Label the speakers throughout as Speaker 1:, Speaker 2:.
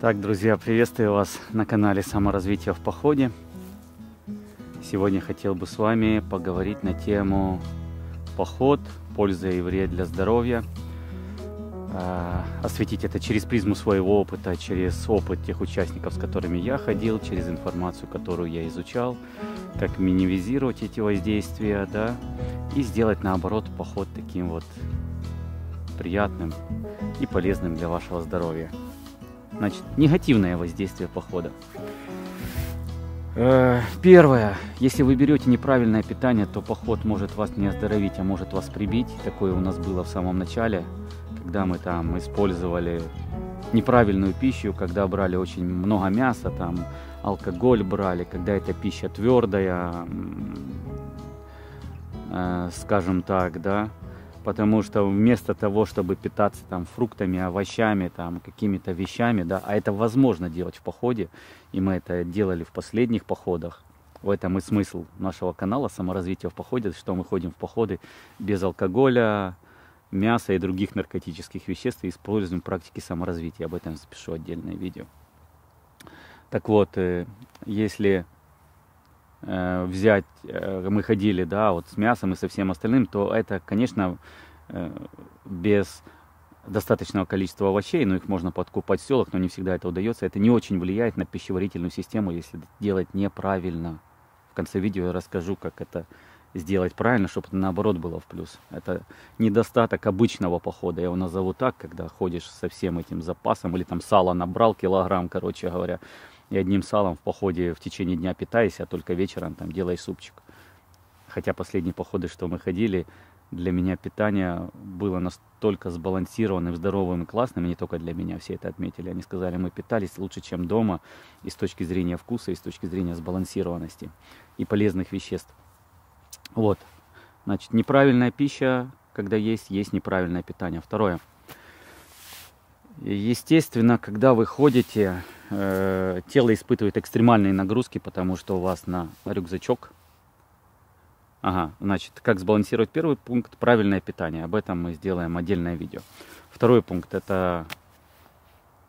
Speaker 1: Так, друзья, приветствую вас на канале Саморазвитие в походе. Сегодня хотел бы с вами поговорить на тему поход, польза и вред для здоровья. А, осветить это через призму своего опыта, через опыт тех участников, с которыми я ходил, через информацию, которую я изучал, как минимизировать эти воздействия, да, и сделать наоборот поход таким вот приятным и полезным для вашего здоровья. Значит, негативное воздействие похода. Э, первое. Если вы берете неправильное питание, то поход может вас не оздоровить, а может вас прибить. Такое у нас было в самом начале, когда мы там использовали неправильную пищу, когда брали очень много мяса, там алкоголь брали, когда эта пища твердая, э, скажем так, да, потому что вместо того, чтобы питаться там фруктами, овощами, там какими-то вещами, да, а это возможно делать в походе, и мы это делали в последних походах, в этом и смысл нашего канала «Саморазвитие в походе», что мы ходим в походы без алкоголя, мяса и других наркотических веществ и используем практики саморазвития. Об этом запишу отдельное видео. Так вот, э, если э, взять, э, мы ходили, да, вот с мясом и со всем остальным, то это, конечно, э, без достаточного количества овощей, но их можно подкупать в селах, но не всегда это удается. Это не очень влияет на пищеварительную систему, если делать неправильно. В конце видео я расскажу, как это сделать правильно, чтобы наоборот было в плюс. Это недостаток обычного похода, я его назову так, когда ходишь со всем этим запасом, или там сало набрал килограмм, короче говоря, и одним салом в походе в течение дня питаясь, а только вечером там делай супчик. Хотя последние походы, что мы ходили, для меня питание было настолько сбалансированным, здоровым и классным, и не только для меня, все это отметили. Они сказали, мы питались лучше, чем дома, и с точки зрения вкуса, и с точки зрения сбалансированности и полезных веществ. Вот, значит, неправильная пища, когда есть, есть неправильное питание. Второе. Естественно, когда вы ходите, э, тело испытывает экстремальные нагрузки, потому что у вас на рюкзачок. Ага, значит, как сбалансировать первый пункт, правильное питание. Об этом мы сделаем отдельное видео. Второй пункт, это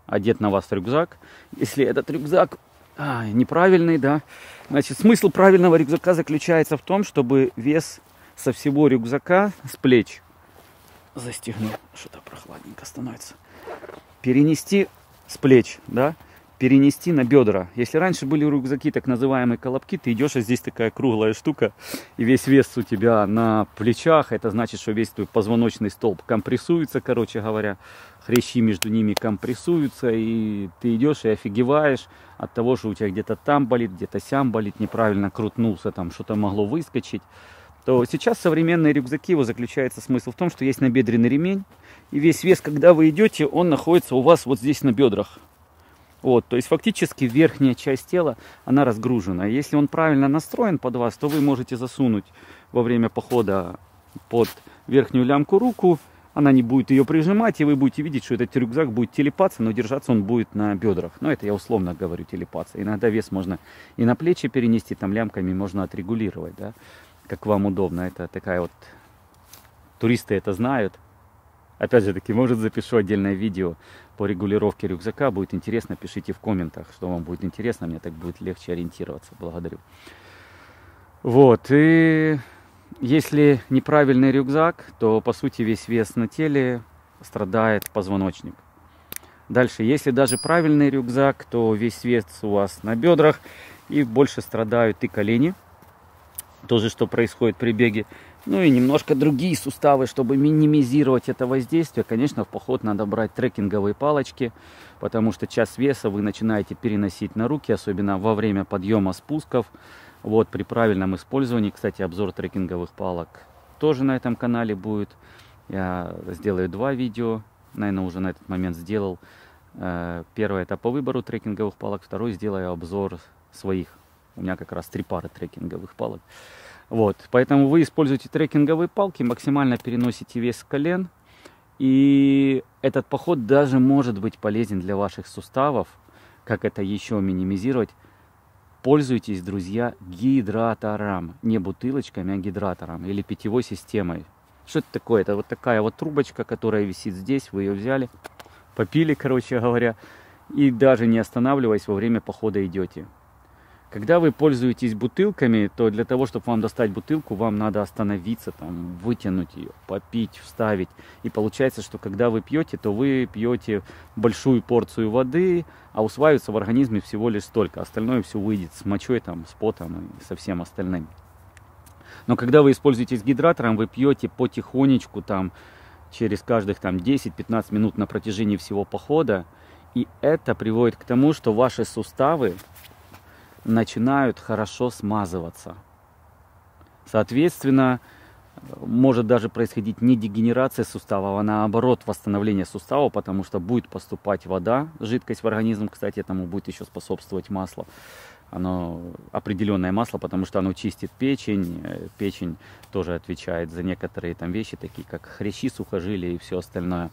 Speaker 1: одет на вас рюкзак. Если этот рюкзак а, неправильный, да, значит, смысл правильного рюкзака заключается в том, чтобы вес со всего рюкзака с плеч застегнул, что-то прохладненько становится, перенести с плеч, да, перенести на бедра. Если раньше были рюкзаки, так называемые колобки, ты идешь, а здесь такая круглая штука, и весь вес у тебя на плечах, это значит, что весь твой позвоночный столб компрессуется, короче говоря, хрящи между ними компрессуются, и ты идешь и офигеваешь от того, что у тебя где-то там болит, где-то сям болит, неправильно крутнулся, там что-то могло выскочить то сейчас современные рюкзаки, его заключается смысл в том, что есть набедренный ремень, и весь вес, когда вы идете, он находится у вас вот здесь на бедрах. Вот, то есть фактически верхняя часть тела, она разгружена. Если он правильно настроен под вас, то вы можете засунуть во время похода под верхнюю лямку руку, она не будет ее прижимать, и вы будете видеть, что этот рюкзак будет телепаться, но держаться он будет на бедрах. Но это я условно говорю, телепаться. Иногда вес можно и на плечи перенести, там лямками можно отрегулировать, да, как вам удобно. Это такая вот, туристы это знают. Опять же таки, может запишу отдельное видео по регулировке рюкзака. Будет интересно, пишите в комментах, что вам будет интересно. Мне так будет легче ориентироваться. Благодарю. Вот, и если неправильный рюкзак, то по сути весь вес на теле страдает позвоночник. Дальше, если даже правильный рюкзак, то весь вес у вас на бедрах и больше страдают и колени. Тоже, что происходит при беге. Ну и немножко другие суставы, чтобы минимизировать это воздействие. Конечно, в поход надо брать трекинговые палочки, потому что час веса вы начинаете переносить на руки, особенно во время подъема спусков. Вот при правильном использовании, кстати, обзор трекинговых палок тоже на этом канале будет. Я сделаю два видео, наверное, уже на этот момент сделал. Э, первое это по выбору трекинговых палок, второй сделаю обзор своих. У меня как раз три пары трекинговых палок. Вот, поэтому вы используете трекинговые палки, максимально переносите вес колен. И этот поход даже может быть полезен для ваших суставов. Как это еще минимизировать? Пользуйтесь, друзья, гидратором. Не бутылочками, а гидратором или питьевой системой. Что это такое? Это вот такая вот трубочка, которая висит здесь. Вы ее взяли, попили, короче говоря. и даже не останавливаясь во время похода идете. Когда вы пользуетесь бутылками, то для того, чтобы вам достать бутылку, вам надо остановиться, там, вытянуть ее, попить, вставить. И получается, что когда вы пьете, то вы пьете большую порцию воды, а усваивается в организме всего лишь столько. Остальное все выйдет с мочой, там, с потом и со всем остальным. Но когда вы используете с гидратором, вы пьете потихонечку, там, через каждых там 10-15 минут на протяжении всего похода. И это приводит к тому, что ваши суставы начинают хорошо смазываться. Соответственно, может даже происходить не дегенерация сустава, а наоборот восстановление сустава, потому что будет поступать вода, жидкость в организм, кстати, этому будет еще способствовать масло. Оно определенное масло, потому что оно чистит печень. Печень тоже отвечает за некоторые там вещи, такие как хрящи, сухожилия и все остальное.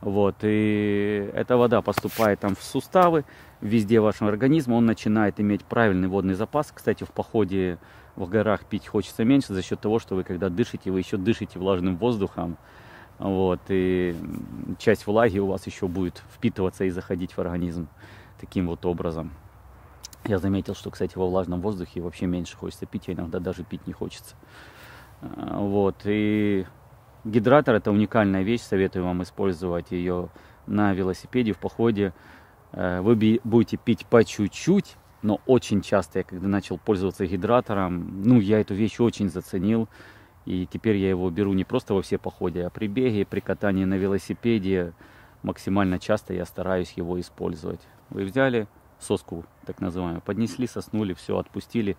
Speaker 1: Вот, и эта вода поступает там в суставы, везде вашего организма, он начинает иметь правильный водный запас. Кстати, в походе в горах пить хочется меньше за счет того, что вы когда дышите, вы еще дышите влажным воздухом. Вот, и часть влаги у вас еще будет впитываться и заходить в организм таким вот образом. Я заметил, что, кстати, во влажном воздухе вообще меньше хочется пить, а иногда даже пить не хочется. А, вот, и Гидратор это уникальная вещь, советую вам использовать ее на велосипеде в походе. Э, вы будете пить по чуть-чуть, но очень часто я когда начал пользоваться гидратором, ну я эту вещь очень заценил. И теперь я его беру не просто во все походы, а при беге, при катании на велосипеде максимально часто я стараюсь его использовать. Вы взяли соску, так называемую, поднесли, соснули, все, отпустили.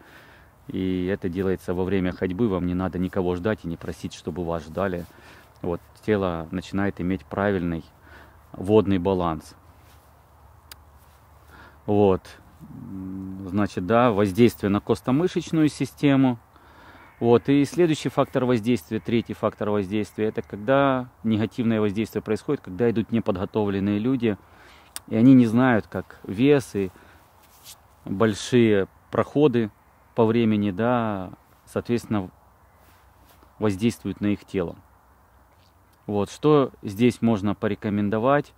Speaker 1: И это делается во время ходьбы, вам не надо никого ждать и не просить, чтобы вас ждали. Вот, тело начинает иметь правильный водный баланс. Вот, значит, да, воздействие на костомышечную систему. Вот, и следующий фактор воздействия, третий фактор воздействия, это когда негативное воздействие происходит, когда идут неподготовленные люди, и они не знают, как вес и большие проходы по времени, да, соответственно, воздействует на их тело. Вот, что здесь можно порекомендовать?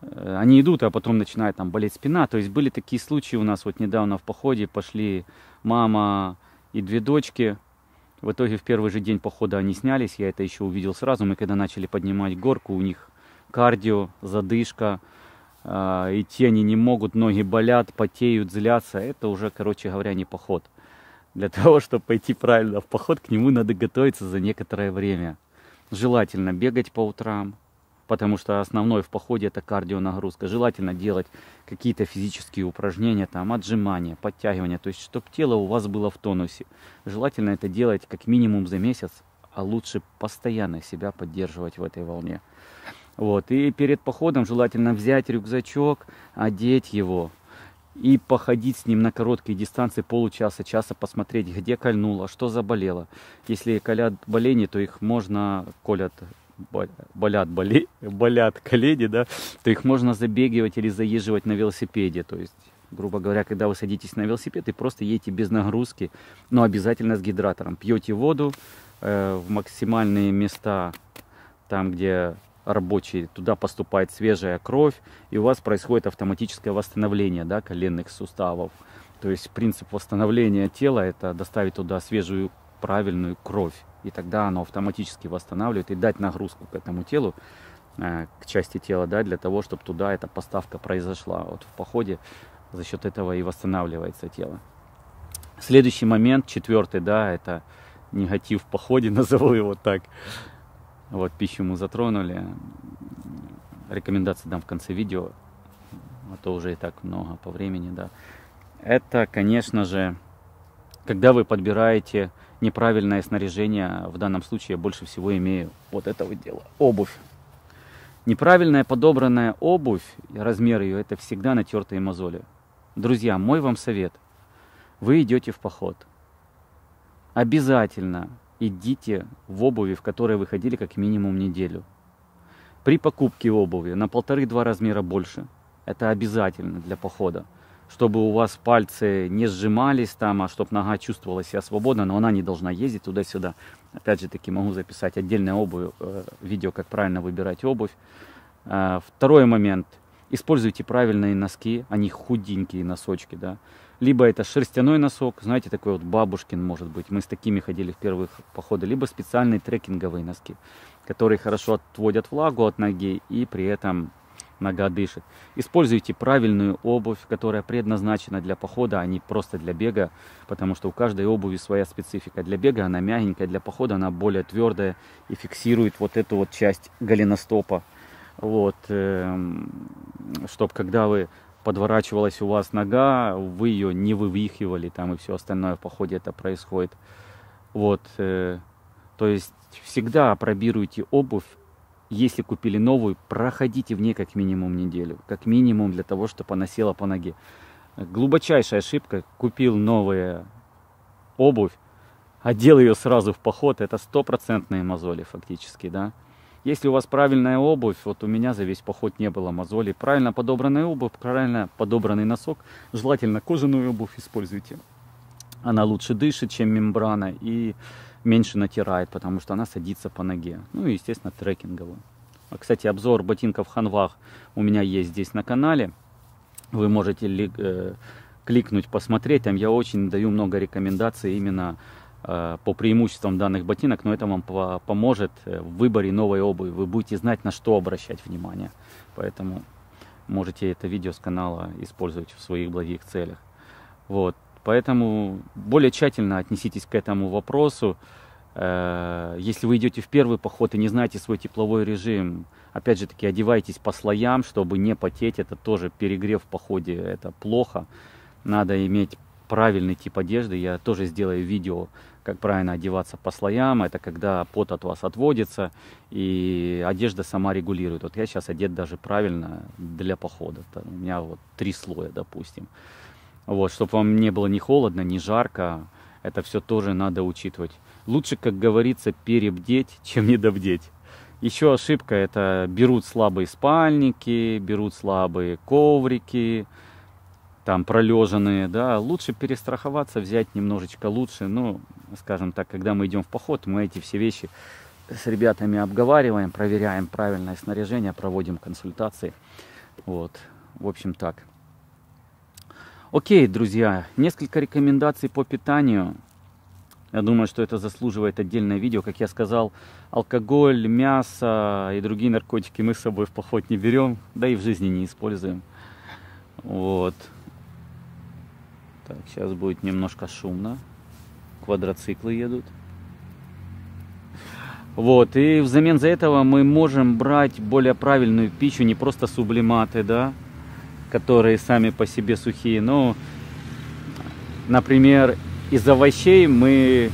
Speaker 1: Э, они идут, а потом начинает там болеть спина. То есть были такие случаи у нас вот недавно в походе, пошли мама и две дочки. В итоге в первый же день похода они снялись, я это еще увидел сразу. Мы когда начали поднимать горку, у них кардио, задышка, э, идти они не могут, ноги болят, потеют, злятся. Это уже, короче говоря, не поход. Для того, чтобы пойти правильно в поход, к нему надо готовиться за некоторое время. Желательно бегать по утрам, потому что основной в походе это кардионагрузка. Желательно делать какие-то физические упражнения, там отжимания, подтягивания, то есть чтобы тело у вас было в тонусе. Желательно это делать как минимум за месяц, а лучше постоянно себя поддерживать в этой волне. Вот. И перед походом желательно взять рюкзачок, одеть его, и походить с ним на короткие дистанции получаса, часа, посмотреть, где кольнуло, что заболело. Если колят болезни, то их можно, колят, болят, боле, болят колени, да, то их можно забегивать или заезживать на велосипеде. То есть, грубо говоря, когда вы садитесь на велосипед и просто едете без нагрузки, но обязательно с гидратором. Пьете воду э, в максимальные места, там, где рабочий, туда поступает свежая кровь, и у вас происходит автоматическое восстановление да, коленных суставов. То есть принцип восстановления тела это доставить туда свежую правильную кровь, и тогда оно автоматически восстанавливает и дать нагрузку к этому телу, э, к части тела, да, для того, чтобы туда эта поставка произошла. Вот в походе за счет этого и восстанавливается тело. Следующий момент, четвертый, да, это негатив в походе, назову его так. Вот, пищу мы затронули. Рекомендации дам в конце видео, а то уже и так много по времени, да. Это, конечно же, когда вы подбираете неправильное снаряжение, в данном случае я больше всего имею вот этого дела, обувь. Неправильная подобранная обувь, размер ее, это всегда натертые мозоли. Друзья, мой вам совет. Вы идете в поход. Обязательно идите в обуви, в которой вы ходили как минимум неделю. При покупке обуви на полторы-два размера больше. Это обязательно для похода. Чтобы у вас пальцы не сжимались там, а чтобы нога чувствовала себя свободно, но она не должна ездить туда-сюда. Опять же таки могу записать отдельное обувь, э, видео, как правильно выбирать обувь. Э, второй момент. Используйте правильные носки, они худенькие носочки, да. Либо это шерстяной носок, знаете, такой вот бабушкин, может быть. Мы с такими ходили в первых походы. Либо специальные трекинговые носки, которые хорошо отводят влагу от ноги и при этом нога дышит. Используйте правильную обувь, которая предназначена для похода, а не просто для бега, потому что у каждой обуви своя специфика. Для бега она мягенькая, для похода она более твердая и фиксирует вот эту вот часть голеностопа. Вот, эм, чтобы когда вы подворачивалась у вас нога, вы ее не вывихивали там и все остальное в походе это происходит. Вот, э, то есть всегда пробируйте обувь если купили новую, проходите в ней как минимум неделю. Как минимум для того, чтобы она села по ноге. Глубочайшая ошибка. Купил новую обувь, одел ее сразу в поход. Это стопроцентные мозоли фактически, да. Если у вас правильная обувь, вот у меня за весь поход не было мозолей. Правильно подобранная обувь, правильно подобранный носок. Желательно кожаную обувь используйте. Она лучше дышит, чем мембрана. И меньше натирает, потому что она садится по ноге. Ну и, естественно, трекинговую. А, кстати, обзор ботинков Ханвах у меня есть здесь на канале. Вы можете ли, э, кликнуть, посмотреть. Там я очень даю много рекомендаций именно э, по преимуществам данных ботинок, но это вам по поможет э, в выборе новой обуви. Вы будете знать, на что обращать внимание. Поэтому можете это видео с канала использовать в своих благих целях. Вот. Поэтому более тщательно отнеситесь к этому вопросу. Э, если вы идете в первый поход и не знаете свой тепловой режим, опять же таки одевайтесь по слоям, чтобы не потеть. Это тоже перегрев в походе, это плохо. Надо иметь правильный тип одежды. Я тоже сделаю видео, как правильно одеваться по слоям. Это когда пот от вас отводится и одежда сама регулирует. Вот я сейчас одет даже правильно для похода. У меня вот три слоя, допустим. Вот, чтобы вам не было ни холодно, ни жарко. Это все тоже надо учитывать. Лучше, как говорится, перебдеть, чем недобдеть. Еще ошибка это берут слабые спальники, берут слабые коврики, там пролеженные, да, лучше перестраховаться, взять немножечко лучше, ну, скажем так, когда мы идем в поход, мы эти все вещи с ребятами обговариваем, проверяем правильное снаряжение, проводим консультации, вот, в общем так. Окей, друзья, несколько рекомендаций по питанию. Я думаю, что это заслуживает отдельное видео. Как я сказал, алкоголь, мясо и другие наркотики мы с собой в поход не берем, да и в жизни не используем. Вот. Так, сейчас будет немножко шумно. Квадроциклы едут. Вот, и взамен за этого мы можем брать более правильную пищу, не просто сублиматы, да, которые сами по себе сухие. Но, например, из овощей мы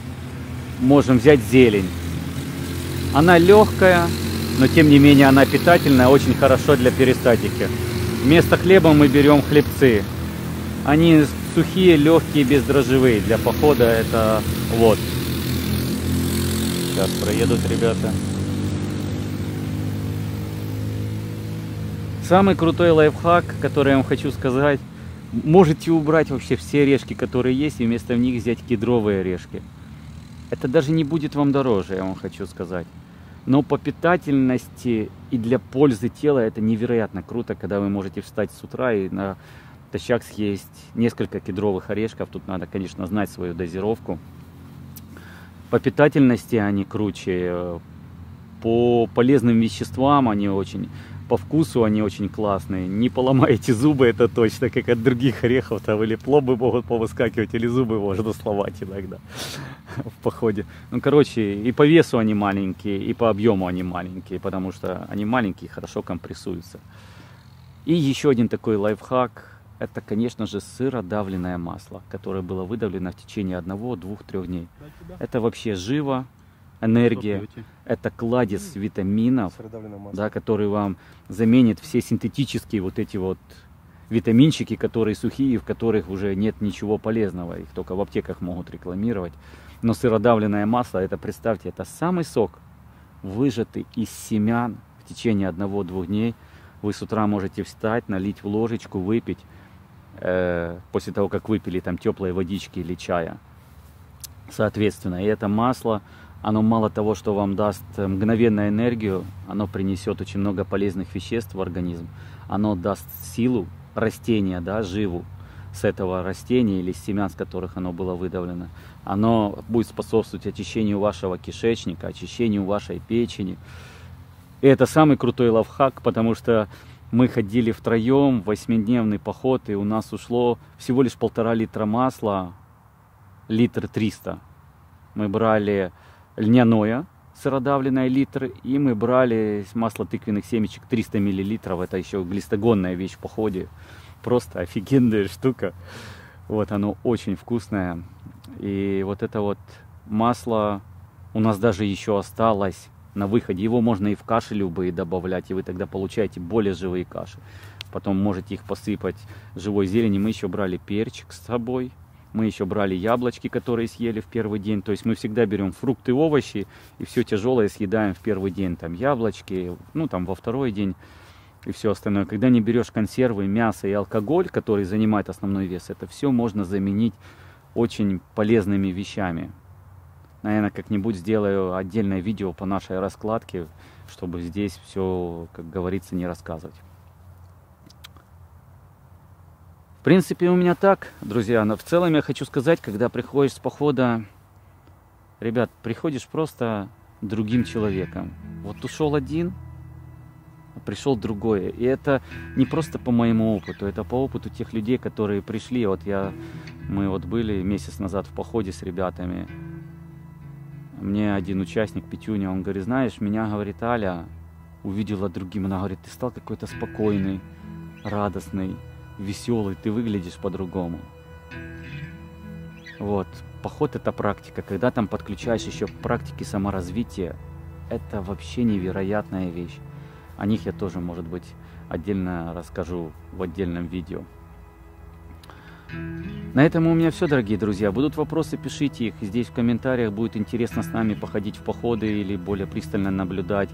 Speaker 1: можем взять зелень. Она легкая, но тем не менее она питательная, очень хорошо для перистатики. Вместо хлеба мы берем хлебцы. Они сухие, легкие, бездрожжевые. Для похода это вот. Сейчас проедут ребята. Самый крутой лайфхак, который я вам хочу сказать, можете убрать вообще все орешки, которые есть, и вместо них взять кедровые орешки. Это даже не будет вам дороже, я вам хочу сказать. Но по питательности и для пользы тела это невероятно круто, когда вы можете встать с утра и на тащак съесть несколько кедровых орешков. Тут надо, конечно, знать свою дозировку. По питательности они круче, по полезным веществам они очень по вкусу они очень классные. Не поломаете зубы, это точно, как от других орехов. Там или пломбы могут повыскакивать, или зубы можно сломать иногда в походе. Ну, короче, и по весу они маленькие, и по объему они маленькие, потому что они маленькие, хорошо компрессуются. И еще один такой лайфхак. Это, конечно же, сыродавленное масло, которое было выдавлено в течение одного, двух, трех дней. Это вообще живо, энергия, это кладезь витаминов, да, который вам заменит все синтетические вот эти вот витаминчики, которые сухие, в которых уже нет ничего полезного. Их только в аптеках могут рекламировать. Но сыродавленное масло, это представьте, это самый сок, выжатый из семян в течение одного-двух дней. Вы с утра можете встать, налить в ложечку, выпить, э, после того, как выпили там теплой водички или чая. Соответственно, и это масло Оно мало того, что вам даст мгновенную энергию, оно принесет очень много полезных веществ в организм. Оно даст силу растения, да, живу с этого растения или с семян, с которых оно было выдавлено. Оно будет способствовать очищению вашего кишечника, очищению вашей печени. И это самый крутой лавхак, потому что мы ходили втроем восьмидневный поход, и у нас ушло всего лишь полтора литра масла, литр триста. Мы брали льняное, сыродавленное литр, и мы брали масло тыквенных семечек 300 миллилитров. Это еще глистогонная вещь в походе. Просто офигенная штука. Вот оно очень вкусное. И вот это вот масло у нас даже еще осталось на выходе. Его можно и в каши любые добавлять, и вы тогда получаете более живые каши. Потом можете их посыпать живой зеленью. Мы еще брали перчик с собой, мы еще брали яблочки, которые съели в первый день. То есть мы всегда берем фрукты, овощи и все тяжелое съедаем в первый день. Там яблочки, ну там во второй день и все остальное. Когда не берешь консервы, мясо и алкоголь, который занимает основной вес, это все можно заменить очень полезными вещами. Наверное, как-нибудь сделаю отдельное видео по нашей раскладке, чтобы здесь все, как говорится, не рассказывать. В принципе, у меня так, друзья. Но в целом я хочу сказать, когда приходишь с похода, ребят, приходишь просто другим человеком. Вот ушел один, а пришел другой. И это не просто по моему опыту, это по опыту тех людей, которые пришли. Вот я, мы вот были месяц назад в походе с ребятами. Мне один участник, Петюня, он говорит, знаешь, меня, говорит, Аля увидела другим. Она говорит, ты стал какой-то спокойный, радостный веселый, ты выглядишь по-другому. Вот. Поход это практика. Когда там подключаешь еще практики саморазвития, это вообще невероятная вещь. О них я тоже, может быть, отдельно расскажу в отдельном видео. На этом у меня все, дорогие друзья. Будут вопросы, пишите их. Здесь в комментариях будет интересно с нами походить в походы или более пристально наблюдать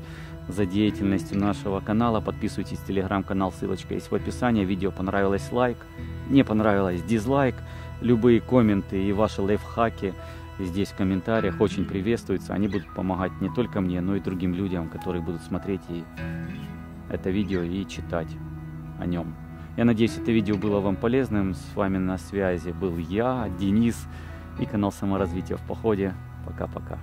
Speaker 1: за деятельностью нашего канала. Подписывайтесь в телеграм-канал, ссылочка есть в описании. Видео понравилось лайк, не понравилось дизлайк. Любые комменты и ваши лайфхаки здесь в комментариях очень приветствуются. Они будут помогать не только мне, но и другим людям, которые будут смотреть и это видео и читать о нем. Я надеюсь, это видео было вам полезным. С вами на связи был я, Денис и канал Саморазвития в походе. Пока-пока.